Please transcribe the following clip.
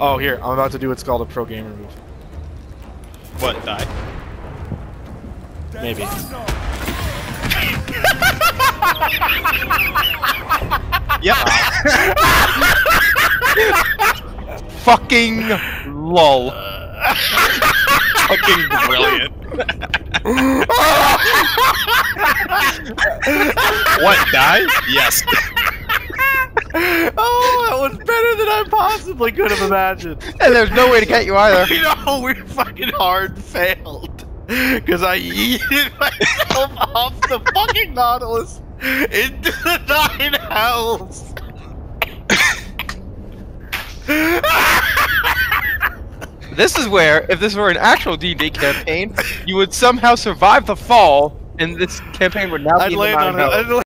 Oh, here, I'm about to do what's called a pro gamer move. What, die? Maybe. Yeah. Fucking lol. Fucking brilliant. what, die? Yes. Better than I possibly could have imagined. And there's no way to get you either. You know, we fucking hard failed. Because I yeeted myself off the fucking Nautilus into the nine hells. This is where, if this were an actual D&D campaign, you would somehow survive the fall, and this campaign would now I'd be in the nine on hells.